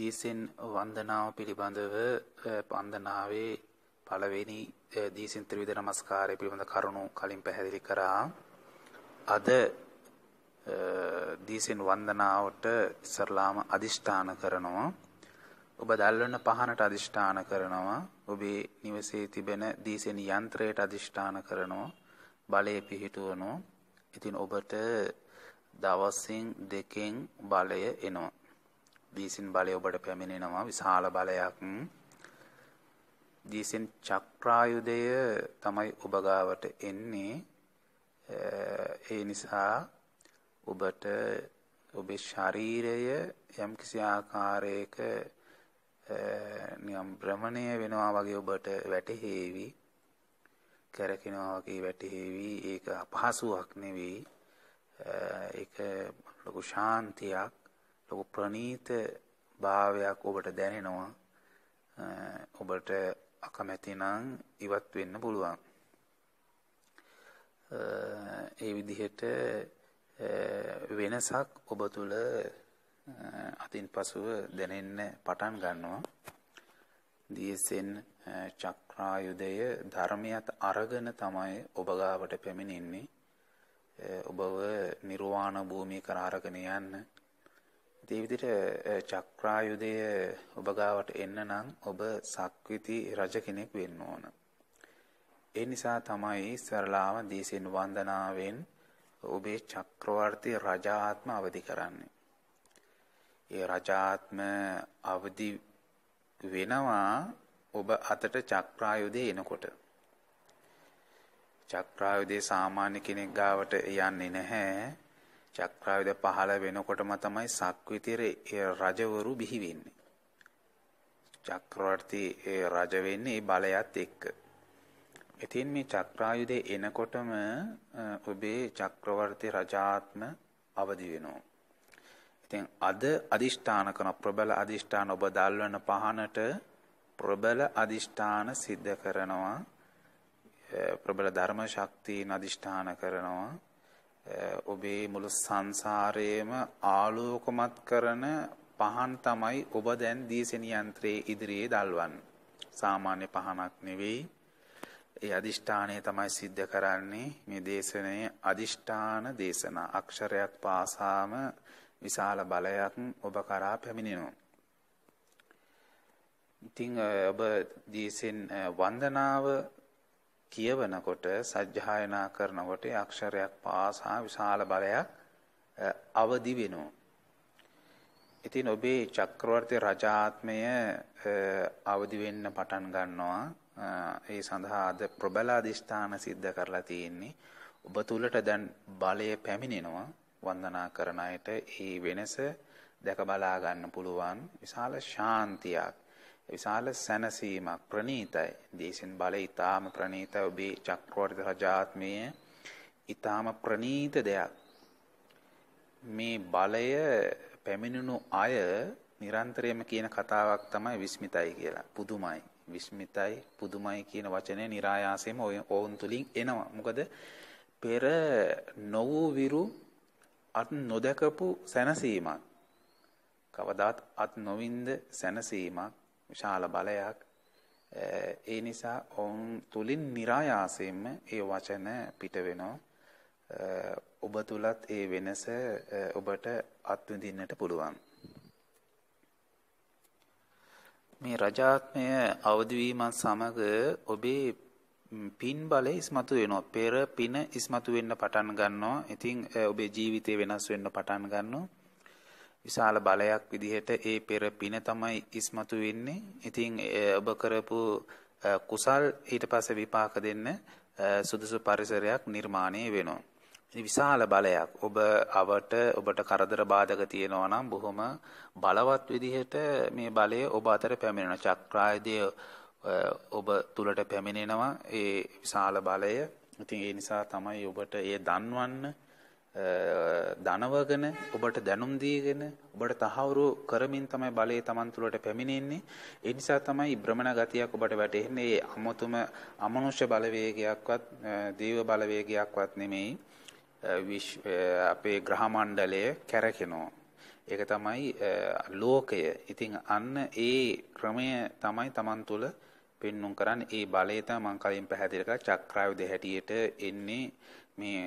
දීසෙන් වන්දනාව පිළිබඳව වන්දනාවේ පළවෙනි දීසෙන් ත්‍රිවිධ නමස්කාරය පිළිබඳ කරුණු කලින් පැහැදිලි කරා. අද දීසෙන් වන්දනාවට ඉස්සරලාම අදිෂ්ඨාන කරනවා. ඔබ දැල්වන පහනට අදිෂ්ඨාන කරනවා. ඔබේ නිවසේ තිබෙන දීසෙන් යන්ත්‍රයට අදිෂ්ඨාන කරනවා. බලය පිහිටුවනවා. ඉතින් ඔබට දවසින් දෙකෙන් බලය එනවා. දීසින් බලය ඔබට පැමිණෙනවා විශාල බලයක්. දීසින් චක්‍රායුධය තමයි ඔබ ගාවට එන්නේ. ඒ නිසා ඔබට ඔබේ ශරීරය යම්කිසි ආකාරයක නියම් භ්‍රමණය වෙනවා වගේ ඔබට වැටහෙවි. කැරකෙනවා වගේ වැටහෙවි. ඒක අපහසුයක් නෙවෙයි. ඒක ලොකු ශාන්තියක් ලොකු ප්‍රනීත භාවයක් ඔබට දැනෙනවා. ඔබට අකමැති නම් ඉවත් වෙන්න පුළුවන්. ඒ විදිහට වෙනසක් ඔබ තුල අතින් පසුව දැනෙන්න පටන් ගන්නවා. DSN චක්‍රායුධය ධර්මයට අරගෙන තමයි ඔබ ගාවට පැමිණෙන්නේ. ඔබව නිර්වාණ භූමිය කරා අරගෙන යන්න. ඒ විදිහට චක්‍රායුධය ඔබ ගාවට එන්න නම් ඔබ සක්විති රජ කෙනෙක් වෙන්න ඕන. ඒ නිසා තමයි සරලාව දීසින් වන්දනාවෙන් ඔබේ චක්‍රවර්ති රජාත්ම අවදි කරන්නේ. ඒ රජාත්ම අවදි වෙනවා ඔබ අතට චක්‍රායුධය එනකොට. චක්‍රායුධය සාමාන්‍ය කෙනෙක් ගාවට යන්නේ නැහැ. චක්‍රායුධ පහළ වෙනකොටම තමයි සක්විතිර රජවරු බිහි වෙන්නේ. චක්‍රවර්ති රජ වෙන්නේ ඒ බලයත් එක්ක. ඉතින් මේ චක්‍රායුධය එනකොටම ඔබේ චක්‍රවර්ති රජාත්ම අවදි වෙනවා. ඉතින් අද අදිෂ්ඨාන කරන ප්‍රබල අදිෂ්ඨාන ඔබ දල්වන පහනට ප්‍රබල අදිෂ්ඨාන සිද්ධ කරනවා. ප්‍රබල ධර්ම ශක්තියන අදිෂ්ඨාන කරනවා. ඔබේ මුළු සංසාරයේම ආලෝකමත් කරන පහන් තමයි ඔබ දැන් දීසෙන යන්ත්‍රයේ ඉදිරියේ දල්වන්නේ. සාමාන්‍ය පහනක් නෙවෙයි. ඒ අදිෂ්ඨානය තමයි සිද්ධ කරන්නේ මේ දේශනයේ අදිෂ්ඨාන දේශනා. අක්ෂරයක් පාසාම විශාල බලයක් ඔබ කරා පැමිණෙනවා. ඉතින් ඔබ දීසෙන් වන්දනාව කියවනකොට සජ්ජායනා කරනකොට අක්ෂරයක් පාසා විශාල බලයක් අවදි වෙනවා. ඉතින් ඔබේ චක්‍රවර්ති රජාත්මය අවදි වෙන්න පටන් ගන්නවා. ඒ සඳහා අද ප්‍රබල අධිෂ්ඨාන සිද්ධ කරලා තියෙන්නේ. ඔබ තුලට දැන් බලය පැමිණෙනවා. වන්දනා කරන අයට ඒ වෙනස දැක බලා ගන්න පුළුවන් විශාල ශාන්තියක් විශාල සැනසීමක් ප්‍රණීතයි. දේශෙන් බලය ඊටාම ප්‍රණීතයි ඔබේ චක්‍රවර්ති රජාත්මයේ ඊටාම ප්‍රණීත දෙයක්. මේ බලය පැමිණුණු අය නිරන්තරයෙන්ම කියන කතාවක් තමයි විස්මිතයි කියලා. පුදුමයි. විස්මිතයි පුදුමයි කියන වචනය નિરાයාසයෙන්ම ඔවුන් තුලින් එනවා. මොකද පෙර නොවූ විරු අත් නොදකපු සැනසීමක් කවදාත් අත් නොවින්ද සැනසීමක් විශාල බලයක්. ඒ නිසා ඔවුන් තුලින් નિરાයාසයෙන්ම ඒ වචන පිට වෙනවා. ඔබ තුලත් ඒ වෙනස ඔබට අත්විඳින්නට පුළුවන්. මේ රජාත්මය අවදි වීමත් සමග ඔබේ පින් බලය ඉස්මතු වෙනවා. පෙර පින ඉස්මතු වෙන්න පටන් ගන්නවා. ඉතින් ඔබේ ජීවිතේ වෙනස් වෙන්න පටන් ගන්නවා. විශාල බලයක් විදිහට ඒ පෙර පින තමයි ඉස්මතු වෙන්නේ. ඉතින් ඔබ කරපු කුසල් ඊට පස්සේ විපාක දෙන්න සුදුසු පරිසරයක් නිර්මාණය වෙනවා. විශාල බලයක් ඔබ අවට ඔබට කරදර බාධක තියෙනවා නම් බොහොම බලවත් විදිහට මේ බලය ඔබ අතර පැමිණෙන චක්‍රායුධය ඔබ තුලට පැමිණෙනවා ඒ විශාල බලය. ඉතින් ඒ නිසා තමයි ඔබට ඒ දන්වන්න දනවගෙන ඔබට දැනුම් දීගෙන ඔබට තහවුරු කරමින් තමයි බලය Taman තුලට පැමිණෙන්නේ. ඒ නිසා තමයි භ්‍රමණ ගතියක් ඔබට වැටෙන්නේ. ඒ අමතුම අමනුෂ්‍ය බලවේගයක්වත් දේව බලවේගයක්වත් නෙමෙයි. අපේ ග්‍රහ මණ්ඩලය කැරකෙනවා. ඒක තමයි ලෝකය. ඉතින් අන්න ඒ ක්‍රමය තමයි Taman තුල පෙන්눔 කරන්නේ. ඒ බලය තමයි මම කලින් පැහැදිලි කළා. චක්‍රායුධ හැටියට එන්නේ මේ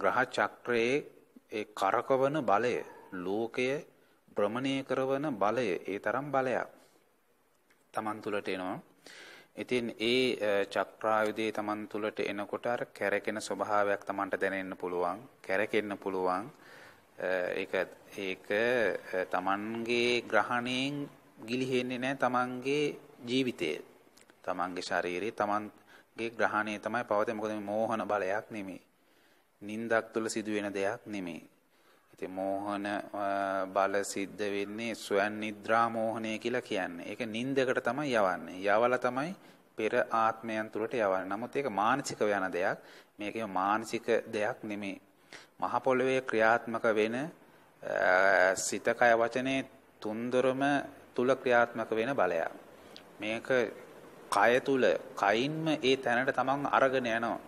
ග්‍රහ චක්‍රයේ ඒ කරකවන බලය ලෝකය භ්‍රමණය කරන බලය ඒ තරම් බලයක් Taman තුලට එනවා. ඉතින් ඒ චක්‍රායුධයේ Taman තුලට එනකොට අර කැරකෙන ස්වභාවයක් Tamanට දැනෙන්න පුළුවන්, කැරකෙන්න පුළුවන්. ඒක ඒක Tamanගේ ග්‍රහණයෙන් ගිලිහෙන්නේ නැහැ Tamanගේ ජීවිතය. Tamanගේ ශරීරය Tamanගේ ග්‍රහණය තමයි පවතින්නේ. මොකද මේ මෝහන බලයක් නෙමෙයි. නින්දක් තුල සිදුවෙන දෙයක් නෙමෙයි. ඉතින් මෝහන බල සිද්ධ වෙන්නේ ස්වයන් නිද්‍රා මෝහණය කියලා කියන්නේ. ඒක නින්දකට තමයි යවන්නේ. යවලා තමයි පෙර ආත්මයන් තුලට යවන්නේ. නමුත් ඒක මානසික යන දෙයක්. මේකේ මානසික දෙයක් නෙමෙයි. මහ පොළවේ ක්‍රියාත්මක වෙන සිත කය වචනේ තුන්දොරම තුල ක්‍රියාත්මක වෙන බලයක්. මේක කය තුල කයින්ම ඒ තැනට තමන් අරගෙන යනවා.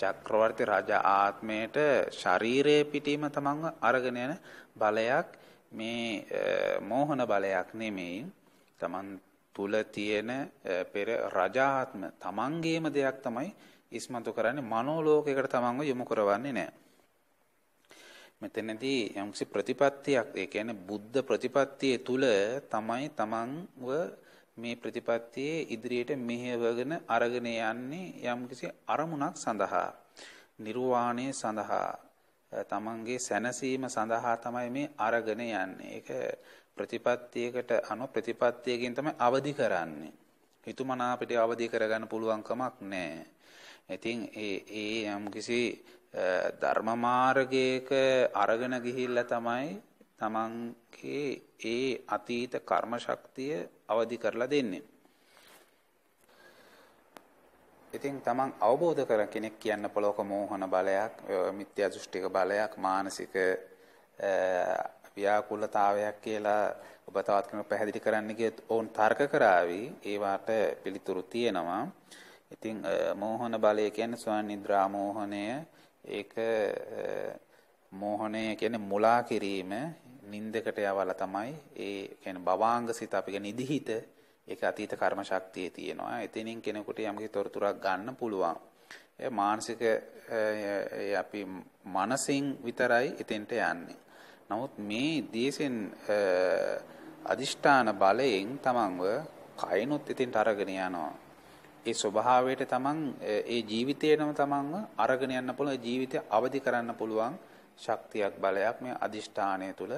චක්‍රවර්ති රජ ආත්මයට ශරීරයේ පිටීම තමන්ව අරගෙන යන බලයක් මේ මෝහන බලයක් නෙමෙයි. තමන් තුල තියෙන පෙර රජාත්ම තමන්ගේම දෙයක් තමයි ඉස්මතු කරන්නේ. මනෝලෝකයකට තමන්ව යොමු කරවන්නේ නැහැ මෙතනදී යම්කිසි ප්‍රතිපත්තියක් ඒ කියන්නේ බුද්ධ ප්‍රතිපත්තිය තුල තමයි තමන්ව මේ ප්‍රතිපත්තියේ ඉදිරියට මෙහෙවගෙන අරගෙන යන්නේ යම්කිසි අරමුණක් සඳහා නිර්වාණය සඳහා තමන්ගේ සැනසීම සඳහා තමයි මේ අරගෙන යන්නේ. ඒක ප්‍රතිපත්තියකට අනු ප්‍රතිපත්තියකින් තමයි අවදි කරන්නේ. හිතුමනා අපිට අවදි කරගන්න පුළුවන් කමක් නැහැ. ඉතින් ඒ ඒ යම්කිසි ධර්ම මාර්ගයක අරගෙන ගිහිල්ලා තමයි තමන්ගේ ඒ අතීත කර්ම ශක්තිය අවදි කරලා දෙන්නේ. ඉතින් තමන් අවබෝධ කර කෙනෙක් කියන්න පොළොක මෝහන බලයක්, මිත්‍යා දෘෂ්ටික බලයක්, මානසික ව්‍යාකූලතාවයක් කියලා ඔබ තවත් කෙනෙක් පැහැදිලි කරන්න ගියොත් ඕන් තර්ක කරાવી ඒවට පිළිතුරු තියෙනවා. ඉතින් මෝහන බලය කියන්නේ ස්වයන් නිද්‍රා මෝහණය ඒක මෝහණය කියන්නේ මුලා කිරීම නින්දකට යවලා තමයි ඒ කියන්නේ භවාංග සිත අපි කියන්නේ නිදිහිත ඒක අතීත කර්ම ශක්තියේ තියෙනවා. එතනින් කෙනෙකුට යම්කිසි තොරතුරක් ගන්න පුළුවන්. ඒ මානසික අපි මනසින් විතරයි එතෙන්ට යන්නේ. නමුත් මේ දේශෙන් අදිෂ්ඨාන බලයෙන් තමන්ව කයනොත් එතෙන්ට අරගෙන යනවා. ඒ ස්වභාවයට තමන් ඒ ජීවිතේනම තමන්ව අරගෙන යන්න පුළුවන් ජීවිතය අවදි කරන්න පුළුවන් ශක්තියක් බලයක් මේ අදිෂ්ඨානය තුළ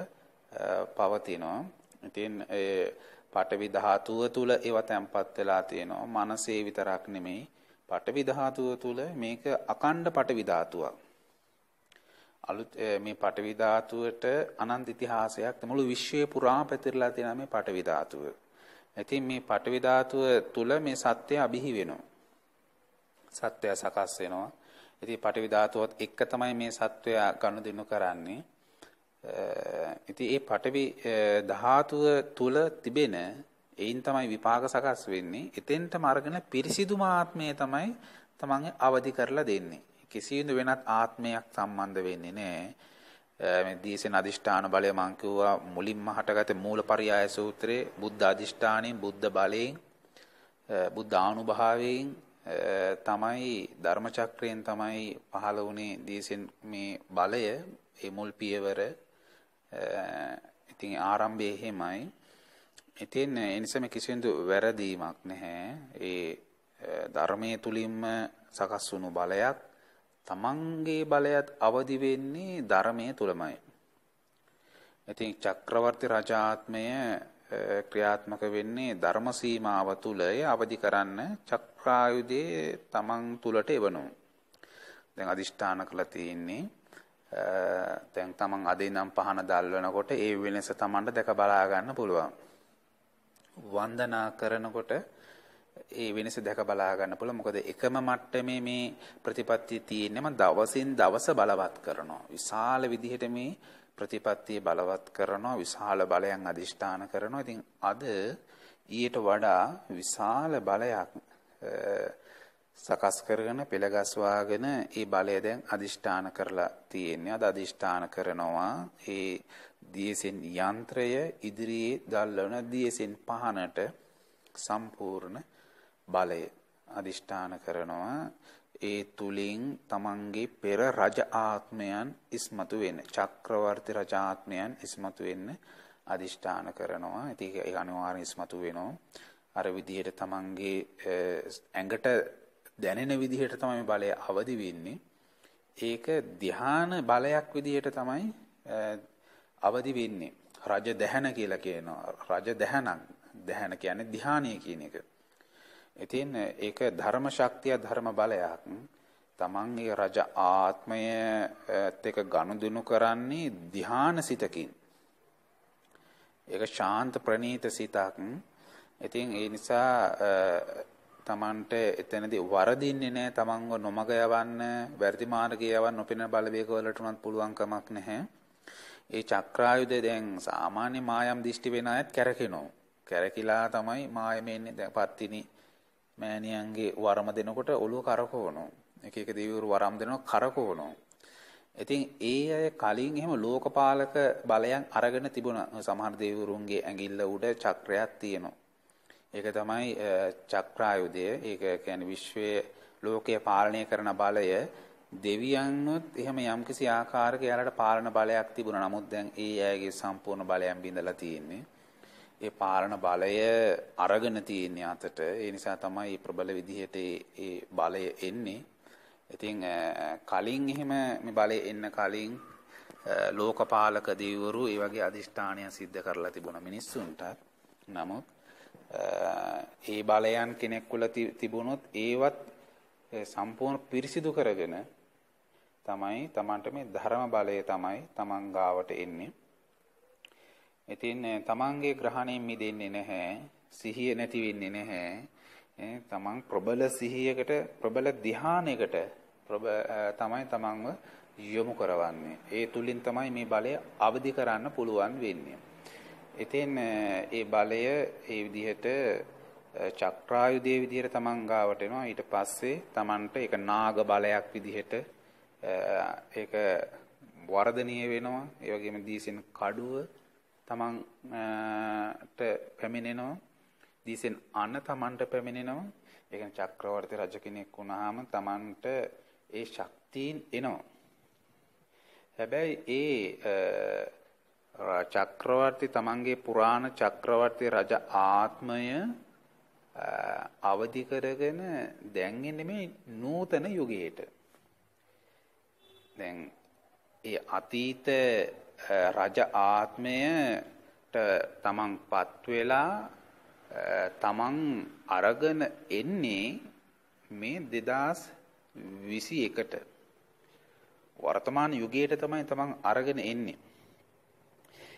පවතිනවා. ඉතින් ඒ පඨවි ධාතුව තුල ඒව තැම්පත් වෙලා තියෙනවා. මනසේ විතරක් නෙමෙයි. පඨවි ධාතුව තුල මේක අකණ්ඩ පඨවි ධාතුවක්. අලුත් මේ පඨවි ධාතුවට අනන්ත ඉතිහාසයක් මුළු විශ්වය පුරා පැතිරලා තියෙන මේ පඨවි ධාතුව. ඉතින් මේ පඨවි ධාතුව තුල මේ සත්‍යය අබිහි වෙනවා. සත්‍යය සකස් වෙනවා. ඉතින් පඨවි ධාතුවත් එක්ක තමයි මේ සත්වය ගනුදෙනු කරන්නේ. ඉතින් ඒ පඨවි ධාතුව තුල තිබෙන එයින් තමයි විපාක සකස් වෙන්නේ. එතෙන්ටම අරගෙන පිරිසිදු ආත්මය තමයි තමන්ගේ අවදි කරලා දෙන්නේ. කිසිදු වෙනත් ආත්මයක් සම්බන්ධ වෙන්නේ නැහැ. මේ දීසෙන අදිෂ්ඨාන බලය මං කිව්වා මුලින්ම හටගත මූලපරියාය සූත්‍රයේ බුද්ධ අදිෂ්ඨාණයෙන් බුද්ධ බලයෙන් බුද්ධ ආනුභාවයෙන් තමයි ධර්ම චක්‍රයෙන් තමයි පහළ වුණේ දීසෙන් මේ බලය ඒ මුල් පියවර ඉතින් ආරම්භයේ එහෙමයි. ඉතින් ඒ නිසා මේ කිසිදු වැරදීමක් නැහැ. ඒ ධර්මයේ තුලින්ම සකස් වුණු බලයක් තමන්ගේ බලයත් අවදි වෙන්නේ ධර්මයේ තුලමයි. ඉතින් චක්‍රවර්ති රජාත්මය ක්‍රියාත්මක වෙන්නේ ධර්ම සීමාව තුල අවදි කරන්න චක්‍රායුධයේ තමන් තුලට එවනු. දැන් අදිෂ්ඨාන කළා තියෙන්නේ දැන් තමන් අද ඉඳන් පහන දැල්වනකොට ඒ වෙනස තමන්ට දැක බලා ගන්න පුළුවන්. වන්දනා කරනකොට ඒ වෙනස දැක බලා ගන්න පුළුවන්. මොකද එකම මට්ටමේ මේ ප්‍රතිපත්තිය තියෙන්නම දවසින් දවස බලවත් කරනවා. විශාල විදිහට මේ ප්‍රතිපත්තිය බලවත් කරනවා. විශාල බලයන් අදිෂ්ඨාන කරනවා. ඉතින් අද ඊට වඩා විශාල බලයක් සකස් කරගෙන පෙළගස්වාගෙන ඒ බලය දැන් අදිෂ්ඨාන කරලා තියෙන්නේ. අද අදිෂ්ඨාන කරනවා ඒ දියසෙන් යන්ත්‍රය ඉදිරියේ දල්වන දියසෙන් පහනට සම්පූර්ණ බලය අදිෂ්ඨාන කරනවා. ඒ තුලින් තමන්ගේ පෙර රජ ආත්මයන් ඉස්මතු වෙන්න චක්‍රවර්ති රජ ආත්මයන් ඉස්මතු වෙන්න අදිෂ්ඨාන කරනවා. ඉතින් ඒක අනිවාර්යෙන් ඉස්මතු වෙනවා. අර විදිහට තමන්ගේ ඇඟට දැනෙන විදිහට තමයි බලය අවදි වෙන්නේ. ඒක ධ්‍යාන බලයක් විදිහට තමයි අවදි වෙන්නේ. රජ දැහන කියලා කියනවා. රජ දැහනක්. දැහන කියන්නේ ධ්‍යානය කියන එක. ඉතින් ඒක ධර්ම ශක්තිය ධර්ම බලයක්. තමන් ඒ රජ ආත්මයත් එක්ක ගනුදෙනු කරන්නේ ධ්‍යාන සිතකින්. ඒක ශාන්ත ප්‍රණීත සිතක්. ඉතින් ඒ නිසා තමන්ට එතනදී වරදින්නේ නැහැ තමන්ව නොමග යවන්න වැරදි මාර්ගයේ යවන්න නොපෙනෙන බලවේග වලට උනත් පුළුවන් කමක් නැහැ. ඒ චක්‍රායුධය දැන් සාමාන්‍ය මායම් දිෂ්ටි වෙන අයත් කැරකෙනවා. කැරකිලා තමයි මායමේ ඉන්නේ දැන් පත්තිනි මෑණියන්ගේ වරම දෙනකොට ඔළුව කරකවනවා. එක එක දෙවිවරු වරම් දෙනවා කරකවනවා. ඉතින් ඒ අය කලින් එහෙම ලෝකපාලක බලයන් අරගෙන තිබුණා. සමහර දෙවිවරුන්ගේ ඇඟිල්ල උඩ චක්‍රයක් තියෙනවා. ඒක තමයි චක්‍රායුධය. ඒක කියන්නේ විශ්වයේ ලෝකය පාලනය කරන බලය දෙවියන්වත් එහෙම යම්කිසි ආකාරයක යාලට පාලන බලයක් තිබුණා. නමුත් දැන් ඒ අයගේ සම්පූර්ණ බලයන් බිඳලා තියෙන්නේ. ඒ පාලන බලය අරගෙන තියෙන්නේ අතට. ඒ නිසා තමයි ප්‍රබල විදිහට ඒ බලය එන්නේ. ඉතින් කලින් එහෙම මේ බලය එන්න කලින් ලෝකපාලක දෙවිවරු ඒ වගේ අදිෂ්ඨානය සිද්ධ කරලා තිබුණා මිනිස්සුන්ට. නමුත් ඒ බලයන් කෙනෙක්කුල තිබුණොත් ඒවත් සම්පූර්ණ පිරිසිදු කරගෙන තමයි Tamanට මේ ධර්ම බලය තමයි Taman ගාවට එන්නේ. ඉතින් Tamanගේ ග්‍රහණයෙන් මිදෙන්නේ නැහැ. සිහිය නැති වෙන්නේ නැහැ. තමන් ප්‍රබල සිහියකට ප්‍රබල ධ්‍යානයකට තමයි තමන්ව යොමු කරවන්නේ. ඒ තුලින් තමයි මේ බලය අවදි කරන්න පුළුවන් වෙන්නේ. ඉතින් ඒ බලය ඒ විදිහට චක්‍රායුධයේ විදිහට තමන් ගාවට එනවා. ඊට පස්සේ තමන්ට ඒක නාග බලයක් විදිහට ඒක වර්ධනීය වෙනවා. ඒ වගේම දීසෙන් කඩුව තමන්ට පැමිණෙනවා. දීසෙන් අන තමන්ට පැමිණෙනවා. ඒ කියන්නේ චක්‍රවර්ති රජ කෙනෙක් වුණාම තමන්ට ඒ ශක්තියින් එනවා. හැබැයි ඒ චක්‍රවර්ති තමන්ගේ පුරාණ චක්‍රවර්ති රජ ආත්මය අවදි කරගෙන දැන් එන්නේ මේ නූතන යුගයට. දැන් ඒ අතීත රජ ආත්මයට තමන්පත් වෙලා තමන් අරගෙන එන්නේ මේ 2021ට වර්තමාන යුගයට තමයි තමන් අරගෙන එන්නේ.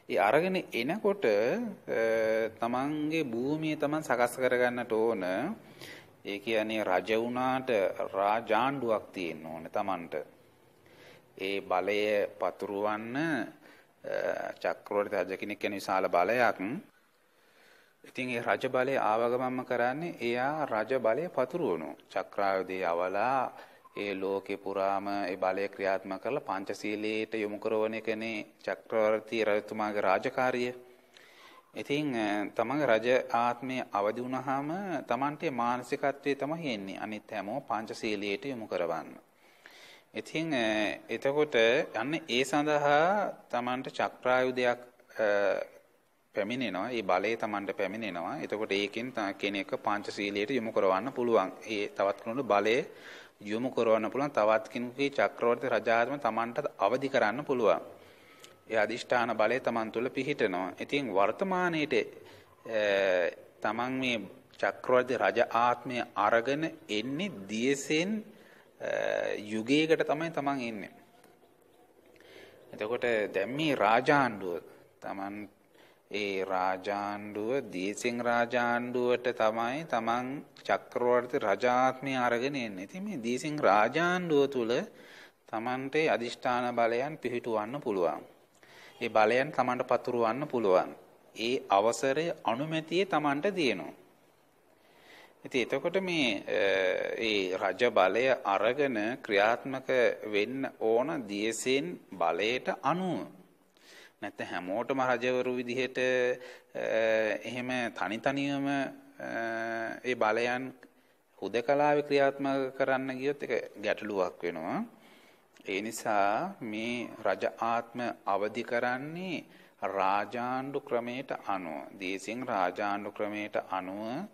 ඒ අරගෙන එනකොට තමන්ගේ භූමිය තමන් සකස් කරගන්නට ඕන. ඒ කියන්නේ රජ වුණාට රාජාණ්ඩුවක් තියෙන්න ඕන තමන්ට. ඒ බලය පතුරවන්න චක්‍රවර්ති රජ කෙනෙක් කියන විශාල බලයක්. ඉතින් ඒ රජ බලය ආවගමම්ම කරන්නේ එයා රජ බලය පතුරවනවා. චක්‍රායුධය අවලා ඒ ලෝකේ පුරාම ඒ බලය ක්‍රියාත්මක කරලා පංචශීලයට යොමු කරන එකනේ චක්‍රවර්ති රජතුමාගේ රාජකාරිය. ඉතින් තමන්ගේ රජ ආත්මය අවදි වුණාම තමන්ට මානසිකත්වයේ තමයි එන්නේ. අනිත් හැමෝම පංචශීලයට යොමු කරවන්න. ඉතින් එතකොට යන්නේ ඒ සඳහා තමන්ට චක්‍රායුධයක් පැමිණෙනවා. ඒ බලය තමන්ට පැමිණෙනවා. එතකොට ඒකෙන් කෙනෙක් පංචශීලයට යොමු කරවන්න පුළුවන්. ඒ තවත් කෙනෙකුට බලය යොමු කරවන්න පුළුවන් තවත් කෙනෙකුගේ චක්‍රවර්ති රජාත්ම Tamanට අවදි කරන්න පුළුවන්. ඒ අදිෂ්ඨාන බලය Taman තුල පිහිටනවා. ඉතින් වර්තමානයේට Taman මේ චක්‍රවර්ති රජ ආත්මය අරගෙන එන්නේ දියසෙන් යුගයකට තමයි Taman එන්නේ. එතකොට දැන් මේ රාජාණ්ඩුව Taman ඒ රාජාණ්ඩුව දීසිං රාජාණ්ඩුවට තමයි තමන් චක්‍රවර්ති රජාත්මය අරගෙන එන්නේ. ඉතින් මේ දීසිං රාජාණ්ඩුව තුල තමන්ට අදිෂ්ඨාන බලයන් පිහිටුවන්න පුළුවන්. ඒ බලයන් තමන්ට පතුරවන්න පුළුවන්. ඒ අවසරය අනුමැතියේ තමන්ට තියෙනවා. ඉතින් එතකොට මේ ඒ රජ බලය අරගෙන ක්‍රියාත්මක වෙන්න ඕන දියසෙන් බලයට අනුව නැත්නම් හැමෝටම රජවරු විදිහට එහෙම තනි තනියම ඒ බලයන් හුදකලාවේ ක්‍රියාත්මක කරන්න ගියොත් ඒක ගැටලුවක් වෙනවා. ඒ නිසා මේ රජ ආත්ම අවදි කරන්නේ රාජාණ්ඩු ක්‍රමයට අනුව. දේශෙන් රාජාණ්ඩු ක්‍රමයට අනුව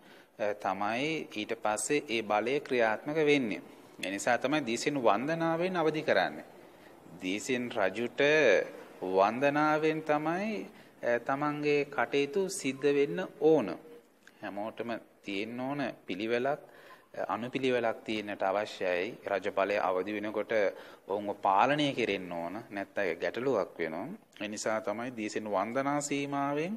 තමයි ඊට පස්සේ ඒ බලය ක්‍රියාත්මක වෙන්නේ. ඒ නිසා තමයි දීසෙන් වන්දනාවෙන් අවදි කරන්නේ. දීසෙන් රජුට වන්දනාවෙන් තමයි තමන්ගේ කටයුතු සිද්ධ වෙන්න ඕන. හැමෝටම තියෙන්න ඕන පිළිවෙලක් අනුපිළිවෙලක් තියෙන්නට අවශ්‍යයි. රජ බලය අවදි වෙනකොට ඔවුන්ව පාලනය කෙරෙන්න ඕන නැත්නම් ගැටලුවක් වෙනවා. ඒ නිසා තමයි දීසෙන් වන්දනා සීමාවෙන්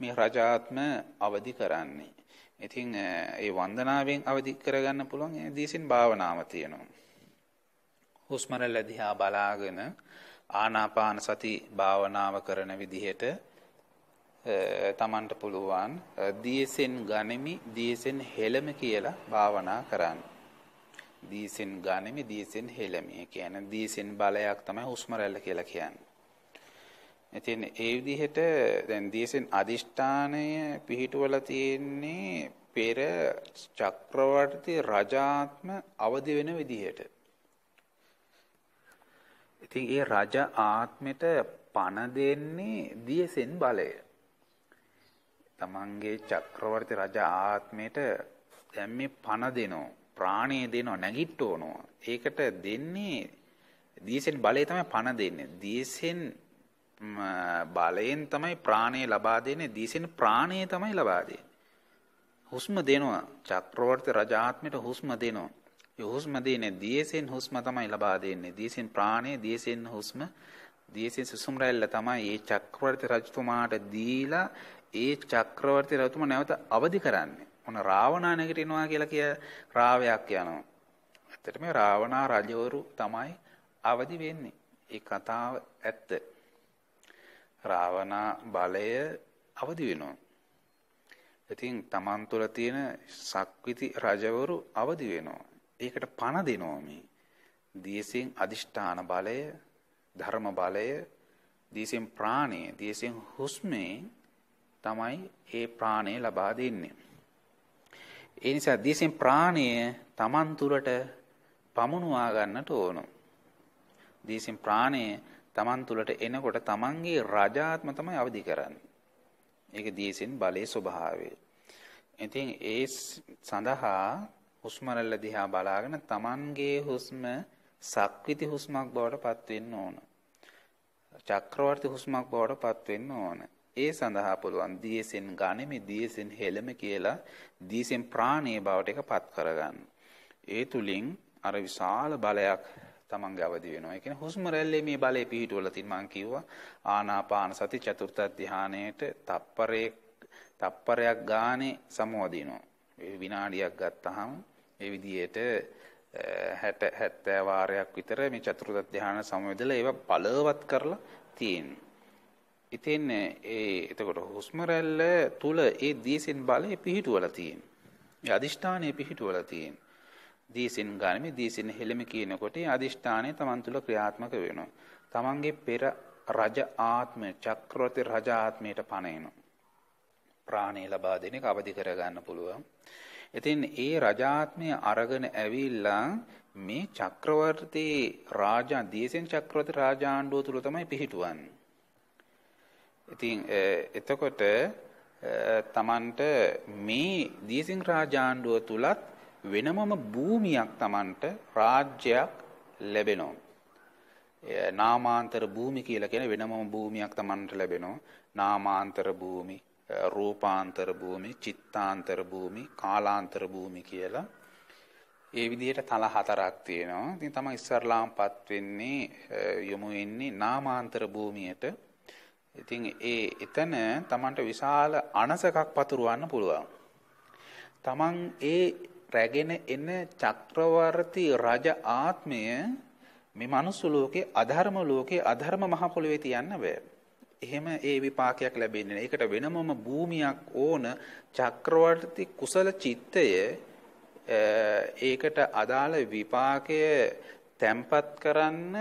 මේ රජාත්ම අවදි කරන්නේ. ඉතින් ඒ වන්දනාවෙන් අවදි කරගන්න පුළුවන් දීසෙන් භාවනාව තියෙනවා. හුස්ම රැල්ල දිහා බලාගෙන ආනාපාන සති භාවනාව කරන විදිහට තමන්ට පුළුවන් දීසෙන් ගනිමි දීසෙන් හෙළම කියලා භාවනා කරන්න. දීසෙන් ගනිමි දීසෙන් හෙළමි. ඒ කියන්නේ දීසෙන් බලයක් තමයි හුස්ම රැල්ල කියලා කියන්නේ. ඉතින් ඒ විදිහට දැන් දීසෙන් අදිෂ්ඨානය පිහිටුවලා තියෙන්නේ පෙර චක්‍රවර්ති රජාත්ම අවදි වෙන විදිහට. ඉතින් ඒ රජ ආත්මෙට පණ දෙන්නේ දියසෙන් බලය. තමන්ගේ චක්‍රවර්ති රජ ආත්මයට දැන් මේ පණ දෙනෝ ප්‍රාණය දෙනෝ නැගිට්ටෝනෝ ඒකට දෙන්නේ දීසෙන් බලය තමයි පණ දෙන්නේ. දීසෙන් බලයෙන් තමයි ප්‍රාණය ලබා දෙන්නේ. දීසෙන් ප්‍රාණය තමයි ලබා දෙන්නේ. හුස්ම දෙනවා. චක්‍රවර්ති රජ ආත්මයට හුස්ම දෙනවා. ඒ හුස්ම දෙන්නේ දීසෙන් හුස්ම තමයි ලබා දෙන්නේ දීසෙන් ප්‍රාණය දීසෙන් හුස්ම දීසෙන් සුසුම් රැල්ල තමයි මේ චක්‍රවර්ති රජතුමාට දීලා ඒ චක්‍රවර්ති රජතුමා නැවත අවදි කරන්නේ. මොන රාවණා නැගිටිනවා කියලා කිය රාවයක් යනවා. ඇත්තටම රාවණා රජවරු තමයි අවදි වෙන්නේ. ඒ කතාව ඇත්ත. රාවණා බලය අවදි වෙනවා. ඉතින් Taman තුල තියෙන සක්විති රජවරු අවදි වෙනවා. ඒකට පණ දෙනවා මේ. දීසෙන් අදිෂ්ඨාන බලය, ධර්ම බලය, දීසෙන් ප්‍රාණය, දීසෙන් හුස්මේ තමයි ඒ ප්‍රාණය ලබා දෙන්නේ. ඒ නිසා දීසෙන් ප්‍රාණය Taman තුරට පමුණුවා ගන්නට ඕන. දීසෙන් ප්‍රාණය Taman තුලට එනකොට Tamanගේ රජාත්ම තමයි අවදි කරන්නේ. ඒක දීසෙන් බලයේ ස්වභාවය. ඉතින් ඒ සඳහා හුස්ම රැල්ල දිහා බලාගෙන Tamanගේ හුස්ම සක්විති හුස්මක් බවට පත් වෙන්න ඕන. චක්‍රවර්ති හුස්මක් බවට පත් වෙන්න ඕන. ඒ සඳහා පුළුවන් දීසෙන් ගනිමි දීසෙන් හෙළම කියලා දීසෙන් ප්‍රාණීය බවට එකපත් කරගන්න. ඒ තුලින් අර විශාල බලයක් තමන්ගේ අවදි වෙනවා. ඒ කියන්නේ හුස්ම රැල්ලේ මේ බලය පිහිටුවලා තින් මං කිව්වා ආනාපාන සති චතුර්ථ ධානයේට තප්පරේ තප්පරයක් ගානේ සමවදිනවා. ඒ විනාඩියක් ගත්තාම ඒ විදිහට 60 70 වාරයක් විතර මේ චතුර්ථ ධානය සමවැදලා ඒව බලවත් කරලා තියෙනවා. ඉතින් ඒ එතකොට හුස්ම රැල්ල තුල ඒ දීසින් බලය පිහිටුවලා තියෙන. ඒ අදිෂ්ඨානය පිහිටුවලා තියෙන. දීසින් ගනිමි දීසින් හෙළෙමි කියනකොට ඒ අදිෂ්ඨානය Taman තුල ක්‍රියාත්මක වෙනවා. Tamanගේ පෙර රජ ආත්ම චක්‍රවර්ති රජ ආත්මයට පණේනවා. ප්‍රාණය ලබා දෙන එක අවදි කර ගන්න පුළුවන්. ඉතින් ඒ රජාත්මය අරගෙන ඇවිල්ලා මේ චක්‍රවර්ති රාජා දීසෙන් චක්‍රවර්ති රාජාණ්ඩුව තුල තමයි පිහිටුවන්නේ. ඉතින් එතකොට තමන්ට මේ දීසිං රාජාණ්ඩුව තුලත් වෙනමම භූමියක් තමන්ට රාජ්‍යයක් ලැබෙනවා. නාමාන්තර භූමි කියලා කියන වෙනමම භූමියක් තමන්ට ලැබෙනවා. නාමාන්තර භූමි, රූපාන්තර භූමි, චිත්තාන්තර භූමි, කාලාන්තර භූමි කියලා ඒ විදිහට තල හතරක් තියෙනවා. ඉතින් තමයි ඉස්සරලාම්පත් වෙන්නේ යොමු වෙන්නේ නාමාන්තර භූමියට. ඉතින් ඒ එතන Tamanට විශාල අනසකක් පතුරවන්න පුළුවන්. Taman ඒ රැගෙන එන චක්‍රවර්ති රජ ආත්මය මේ මනුස්ස ලෝකේ අධර්ම ලෝකේ අධර්ම මහ පොළවේ තියන්න බෑ. එහෙම ඒ විපාකයක් ලැබෙන්නේ නැහැ. ඒකට වෙනමම භූමියක් ඕන චක්‍රවර්ති කුසල චිත්තය ඒකට අදාළ විපාකය තැම්පත් කරන්න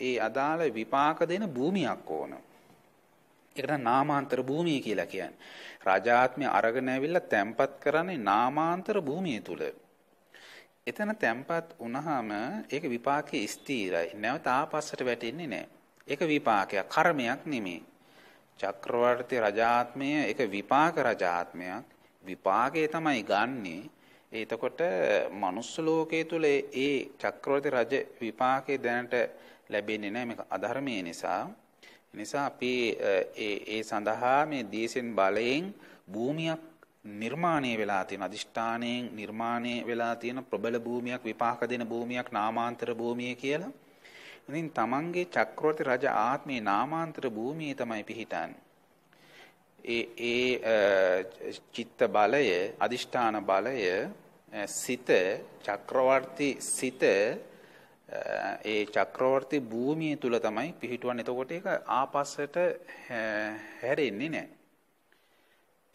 ඒ අදාළ විපාක දෙන භූමියක් ඕන. ඒකට නාමාන්තර භූමිය කියලා කියන්නේ. රාජාත්මය අරගෙන ඇවිල්ලා තැම්පත් කරන්නේ නාමාන්තර භූමිය තුල. එතන තැම්පත් වුණාම ඒක විපාකයේ ස්ථිරයි. නැවත ආපස්සට වැටෙන්නේ නැහැ. ඒක විපාකයක්, කර්මයක් නෙමෙයි. චක්‍රවර්ති රජාත්මය ඒක විපාක රජාත්මයක්. විපාකේ තමයි ගන්නෙ. එතකොට මනුස්ස ලෝකයේ තුල ඒ චක්‍රවර්ති රජ විපාකේ දැනට ලැබෙන්නේ නැහැ මේක අධර්මයේ නිසා. නිසා අපි ඒ ඒ සඳහා මේ දීසෙන් බලයෙන් භූමියක් නිර්මාණය වෙලා තියෙන අදිෂ්ඨානයෙන් නිර්මාණය වෙලා තියෙන ප්‍රබල භූමියක් විපාක දෙන භූමියක් නාමාන්තර භූමිය කියලා. ඉතින් තමන්ගේ චක්‍රවර්ති රජ ආත්මේ නාමාන්තර භූමියේ තමයි පිහිටන්නේ. ඒ ඒ චිත්ත බලය අදිෂ්ඨාන බලය සිත චක්‍රවර්ති සිත ඒ චක්‍රවර්ති භූමිය තුල තමයි පිහිටුවන්නේ. එතකොට ඒක ආපස්සට හැරෙන්නේ නැහැ.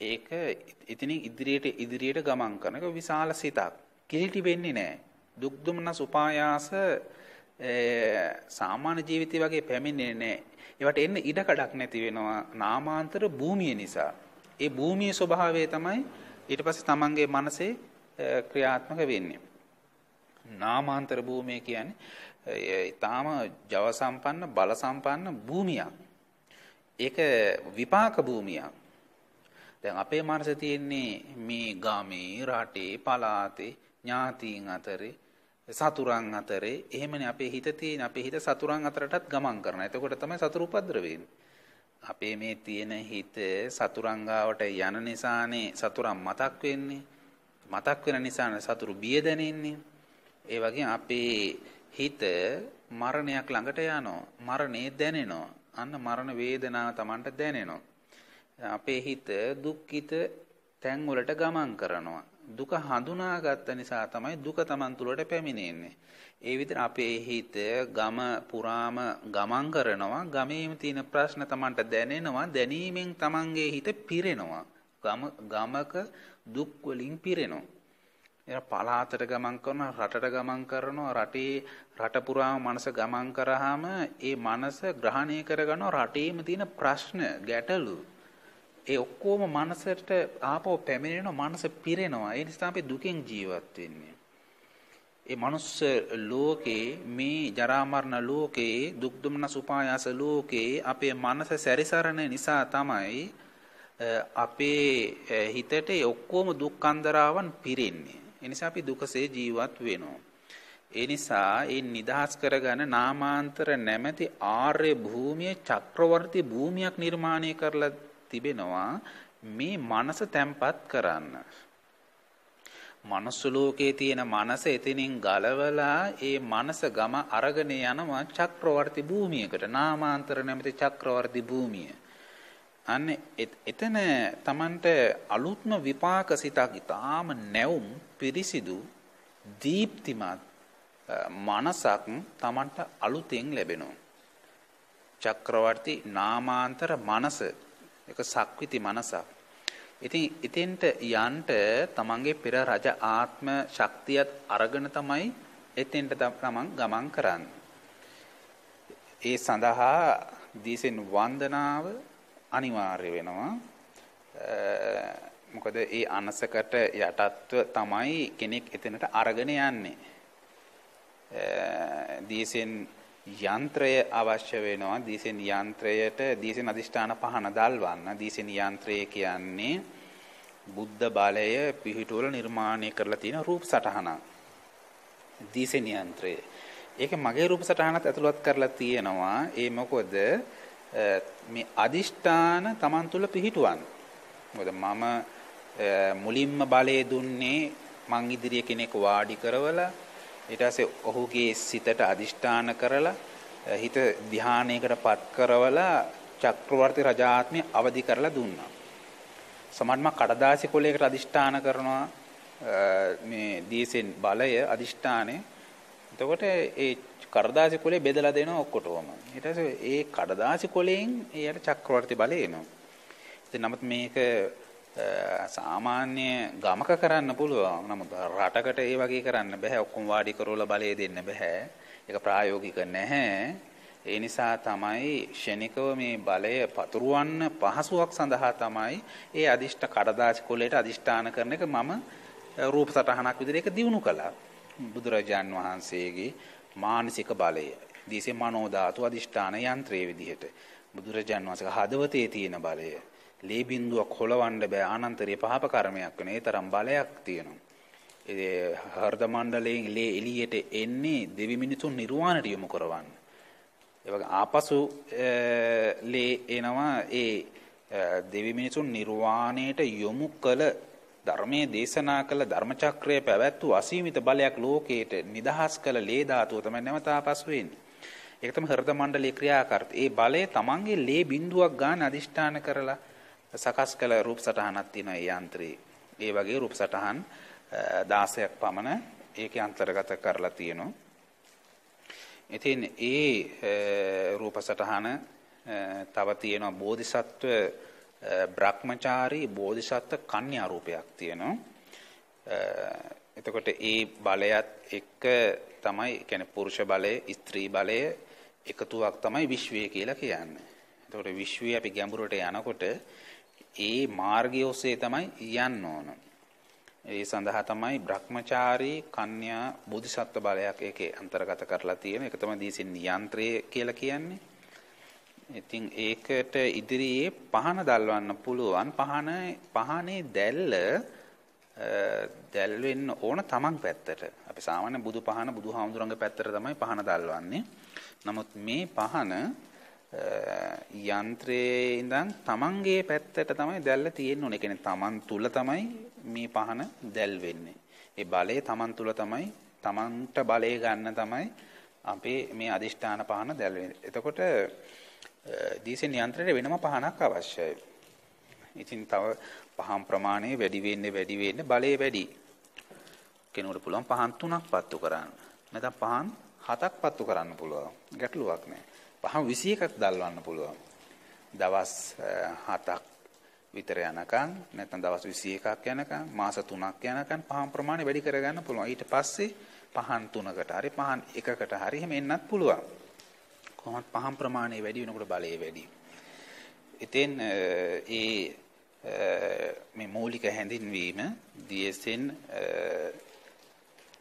ඒක ඉතින් ඉදිරියට ඉදිරියට ගමන් කරන එක විශාල සිතක්. කිලිටි වෙන්නේ නැහැ. දුක් දුමනස් උපායාස සාමාන්‍ය ජීවිතය වගේ පැමිණෙන්නේ නැහැ. ඒවට එන්න ඉඩකඩක් නැති වෙනවා නාමාන්තර භූමිය නිසා. ඒ භූමියේ ස්වභාවය තමයි ඊට පස්සේ තමන්ගේ මනසේ ක්‍රියාත්මක වෙන්නේ. නාමාන්තර භූමිය කියන්නේ ඊටාම ජව සම්පන්න බල සම්පන්න භූමියක්. ඒක විපාක භූමියක්. දැන් අපේ මනසේ තියෙන්නේ මේ ගාමේ රටේ පළාතේ ඥාතීන් අතරේ සතුරන් අතරේ එහෙමනේ අපේ හිත තියෙන අපේ හිත සතුරන් අතරටත් ගමන් කරනවා. එතකොට තමයි සතුරු උපද්දර අපේ මේ තියෙන හිත සතුරන් ගාවට යන නිසානේ සතුරන් මතක් වෙන්නේ. මතක් වෙන නිසානේ සතුරු බිය දැනෙන්නේ. ඒ වගේ අපේ හිත මරණයක් ළඟට යනවා. මරණේ දැනෙනවා. අන්න මරණ වේදනාව Tamanට දැනෙනවා. අපේ හිත දුක්ඛිත තැන් වලට ගමන් කරනවා. දුක හඳුනාගත්ත නිසා තමයි දුක Taman තුලට පැමිණෙන්නේ. ඒ විදිහට අපේ හිත ගම පුරාම ගමන් කරනවා. ගමේම තියෙන ප්‍රශ්න Tamanට දැනෙනවා. දැනීමෙන් Tamanගේ හිත පිරෙනවා. ගම ගමක දුක් වලින් පිරෙනවා. එයා පලාතට ගමන් කරනවා රටට ගමන් කරනවා රටේ රට පුරාම මනස ගමන් කරාම ඒ මනස ග්‍රහණය කරගන්නවා රටේම තියෙන ප්‍රශ්න ගැටලු ඒ ඔක්කොම මනසට ආපහු පැමිණෙනවා මනස පිරෙනවා. ඒ නිසා අපි දුකෙන් ජීවත් වෙන්නේ. ඒ මනුස්ස ලෝකේ මේ ජරා මරණ ලෝකේ දුක් දුම්නස් උපායාස ලෝකේ අපේ මනස සැරිසරන නිසා තමයි අපේ හිතට ඔක්කොම දුක් අන්දරාවන් පිරෙන්නේ. ඒ නිසා අපි දුකසේ ජීවත් වෙනවා. ඒ නිසා ඒ නිදහස් කරගන්න නාමාන්තර නැමැති ආර්ය භූමියේ චක්‍රවර්ති භූමියක් නිර්මාණය කරලා තිබෙනවා මේ මනස තැම්පත් කරන්න. මනුස්ස ලෝකයේ තියෙන මනස එතනින් ගලවලා ඒ මනස ගම අරගෙන යනවා චක්‍රවර්ති භූමියකට නාමාන්තර නැමැති චක්‍රවර්ති භූමිය. අන්න එතන Tamanට අලුත්ම විපාක සිතක් ඊටාම නැවුම් පිරිසිදු දීප්තිමත් මනසක් Tamanට අලුතෙන් ලැබෙනවා. චක්‍රවර්ති නාමාන්තර මනස එක සක්විති මනසක්. ඉතින් ඉතින්ට යන්න තමන්ගේ පෙර රජ ආත්ම ශක්තියත් අරගෙන තමයි එතෙන්ට තමන් ගමන් කරන්නේ. ඒ සඳහා දීසෙන් වන්දනාව අනිවාර්ය වෙනවා. මොකද ඒ අනසකට යටත්ව තමයි කෙනෙක් එතනට අරගෙන යන්නේ. දීසෙන් යන්ත්‍රය අවශ්‍ය වෙනවා. දීසෙන් යන්ත්‍රයට දීසෙන් අදිෂ්ඨාන පහන දල්වන්න. දීසෙන් යන්ත්‍රය කියන්නේ බුද්ධ බලය පිහිටුවල නිර්මාණය කරලා තියෙන රූප සටහනක්. දීසෙන් යන්ත්‍රය. ඒක මගේ රූප සටහනත් ඇතුළත් කරලා තියෙනවා. ඒ මොකද මේ අදිෂ්ඨාන Taman තුල පිහිටුවන්න. මොකද මම මුලින්ම බලය දුන්නේ මං ඉදිරියේ කෙනෙක් වාඩි කරවලා ඊට පස්සේ ඔහුගේ සිතට අදිෂ්ඨාන කරලා හිත ධානයකටපත් කරවලා චක්‍රවර්ති රජාත්මය අවදි කරලා දුන්නා. සමන්ම කඩදාසි කොලයකට අදිෂ්ඨාන කරනවා මේ දීසෙන් බලය අදිෂ්ඨානය. එතකොට ඒ කඩදාසි කොලේ බෙදලා දෙනවා ඔක්කොටම. ඊට පස්සේ ඒ කඩදාසි කොලෙන් එයාට චක්‍රවර්ති බලය එනවා. ඉතින් නමුත් මේක සාමාන්‍ය ගමක කරන්න පුළුවන්. නමුත් රටකට ඒ වගේ කරන්න බෑ. ඔක්කොම වාඩි කරවලා බලය දෙන්න බෑ. ඒක ප්‍රායෝගික නැහැ. ඒ නිසා තමයි ෂණිකව මේ බලය පතුරවන්න පහසුවක් සඳහා තමයි ඒ අදිෂ්ඨ කඩදාසි කොලේට අදිෂ්ඨාන කරන එක මම රූප සටහනක් විදිහට ඒක දිනු කළා. බුදුරජාන් වහන්සේගේ මානසික බලය. දීසේ මනෝ ධාතු අදිෂ්ඨාන යන්ත්‍රයේ විදිහට. බුදුරජාන් වහන්සේගේ හදවතේ තියෙන බලය. ලේ බින්දුවක් හොලවන්න බෑ අනන්තරීය පහප කර්මයක් වෙන. ඒ තරම් බලයක් තියෙනවා. ඒ හෘද මණ්ඩලයෙන් ලේ එළියට එන්නේ දෙවි මිනිසුන් නිර්වාණයට යොමු කරවන්න. ඒ වගේ ආපසු ලේ එනවා ඒ දෙවි මිනිසුන් නිර්වාණයට යොමු කළ ධර්මයේ දේශනා කළ ධර්මචක්‍රය පැවැත්වු අසීමිත බලයක් ලෝකයට නිදහස් කළ ලේ ධාතුව තමයි නැවත ආපසු වෙන්නේ. ඒක තමයි හෘද මණ්ඩලයේ ක්‍රියාකාරීත්වය. ඒ බලය තමන්ගේ ලේ බිඳුවක් ගන්න අදිෂ්ඨාන කරලා සකස් කළ රූප සටහනක් තියෙනවා ඒ යන්ත්‍රයේ. ඒ වගේ රූප සටහන් 16ක් පමණ ඒකේ අන්තර්ගත කරලා තියෙනවා. ඉතින් ඒ රූප සටහන තව තියෙනවා බෝධිසත්ව බ්‍රහ්මචාරී බෝධිසත්ව කන්‍යා රූපයක් තියෙනවා. එතකොට ඒ බලයත් එක්ක තමයි කියන්නේ පුරුෂ බලය, ස්ත්‍රී බලය එකතුවක් තමයි විශ්වය කියලා කියන්නේ. එතකොට විශ්වය අපි ගැඹුරට යනකොට ඒ මාර්ගය ඔස්සේ තමයි යන්න ඕන. ඒ සඳහා තමයි Brahmachari කන්‍යා බෝධිසත්ව බලයක් ඒකේ අන්තර්ගත කරලා තියෙන. ඒක තමයි දීසින් යන්ත්‍රය කියලා කියන්නේ. ඉතින් ඒකට ඉදිරියේ පහන දල්වන්න පුළුවන්. පහන පහනේ දැල්ල දැල් වෙන්න ඕන තමන් පැත්තට. අපි සාමාන්‍ය බුදු පහන බුදුහාමුදුරන්ගේ පැත්තට තමයි පහන දල්වන්නේ. නමුත් මේ පහන යන්ත්‍රයේ ඉඳන් තමන්ගේ පැත්තට තමයි දැල්ල තියෙන්න ඕනේ. ඒ කියන්නේ තමන් තුල තමයි මේ පහන දැල් වෙන්නේ. ඒ බලය තමන් තුල තමයි තමන්ට බලය ගන්න තමයි අපේ මේ අදිෂ්ඨාන පහන දැල් වෙන්නේ. එතකොට දීසෙන් යන්ත්‍රයට වෙනම පහනක් අවශ්‍යයි. ඉතින් තව පහන් ප්‍රමාණය වැඩි වෙන්නේ වැඩි වෙන්නේ බලය වැඩි. කෙනෙකුට පුළුවන් පහන් තුනක් පත්තු කරන්න. නැත්නම් පහන් හතක් පත්තු කරන්න පුළුවන්. ගැටලුවක් නැහැ. පහන් 21ක් දල්වන්න පුළුවන්. දවස් 7ක් විතර යනකම් නැත්නම් දවස් 21ක් යනකම් මාස 3ක් යනකම් පහන් ප්‍රමාණය වැඩි කරගන්න පුළුවන්. ඊට පස්සේ පහන් 3කට හරි පහන් 1කට හරි එහෙම එන්නත් පුළුවන්. කොහොමත් පහන් ප්‍රමාණය වැඩි වෙනකොට බලය වැඩි. ඉතින් ඒ මේ මූලික හැඳින්වීම DSN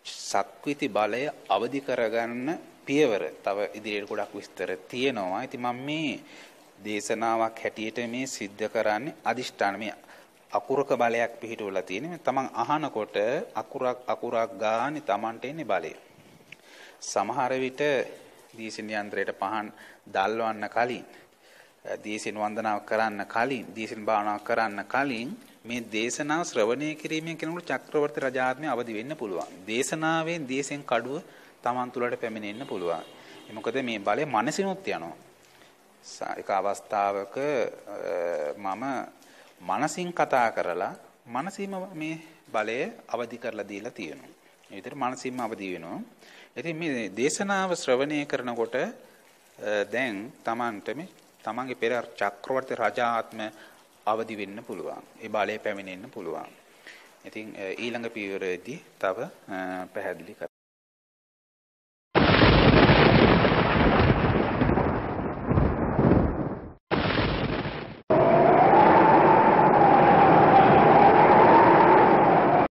සක්විති බලය අවදි කරගන්න පියවර තව ඉදිරියට ගොඩක් විස්තර තියෙනවා. ඉතින් මම මේ දේශනාවක් හැටියට මේ सिद्ध කරන්නේ අදිෂ්ඨාන මේ අකුරක බලයක් පිහිටුවලා තියෙන්නේ. තමන් අහනකොට අකුරක් අකුරක් ගානේ තමන්ට එන්නේ බලය. සමහර විට දීසින් යන්ත්‍රයට පහන් දල්වන්න කලින් දීසින් වන්දනාව කරන්න කලින් දීසින් භාවනාව කරන්න කලින් මේ දේශනාව ශ්‍රවණය කිරීමෙන් කෙනෙකුට චක්‍රවර්ති රජාත්මය අවදි වෙන්න පුළුවන්. දේශනාවෙන් දේශෙන් කඩුව Taman තුලට පැමිණෙන්න පුළුවන්. මොකද මේ බලය මනසිනුත් යනවා. එක අවස්ථාවක මම මනසින් කතා කරලා මනසීම මේ බලය අවදි කරලා දීලා තියෙනවා. ඒ විදිහට මනසින්ම අවදි වෙනවා. ඉතින් මේ දේශනාව ශ්‍රවණය කරනකොට දැන් Tamanට මේ තමන්ගේ පෙර චක්‍රවර්ති රජාත්ම අවදි වෙන්න පුළුවන්. ඒ බලය පැමිණෙන්න පුළුවන්. ඉතින් ඊළඟ පියවරේදී තව පැහැදිලි කරා